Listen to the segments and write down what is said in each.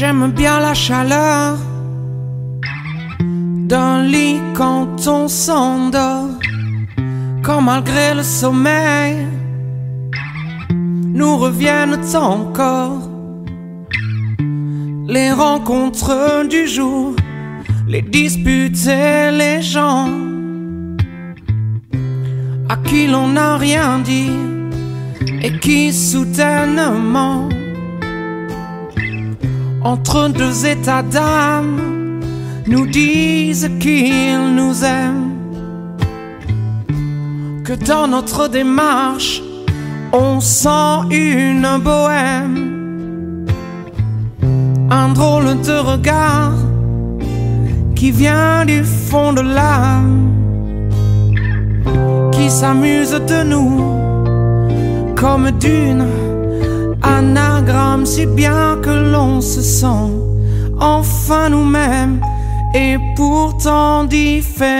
J'aime bien la chaleur d'un lit quand on s'endort. Quand malgré le sommeil, nous reviennent encore les rencontres du jour, les disputes et les gens à qui l'on n'a rien dit et qui soudainement entre deux états d'âme nous disent qu'ils nous aiment. Que dans notre démarche on sent une bohème. Un drôle de regard qui vient du fond de l'âme qui s'amuse de nous comme d'une anagramme si bien que l'on se sent enfin nous-mêmes et pourtant différents.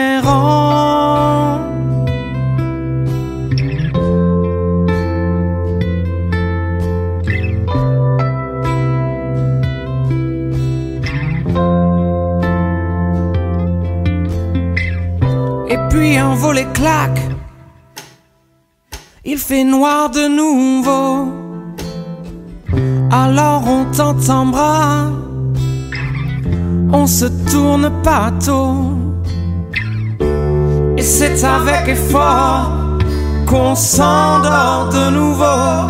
Et puis un volet claque, il fait noir de nouveau. Alors on tente un bras, on se tourne pas tôt. Et c'est avec effort qu'on s'endort de nouveau.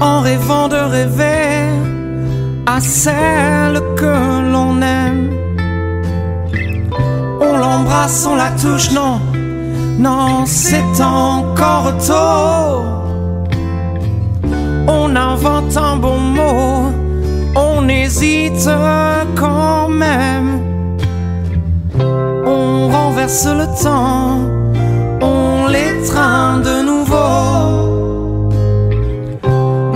En rêvant de rêver à celle que l'on aime. On l'embrasse, on la touche, non, non, c'est encore tôt. Hésite quand même. On renverse le temps, on l'étreint de nouveau.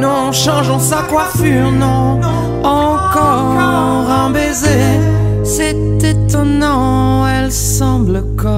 Non, changeons sa coiffure, non, encore un baiser. C'est étonnant, elle semble comme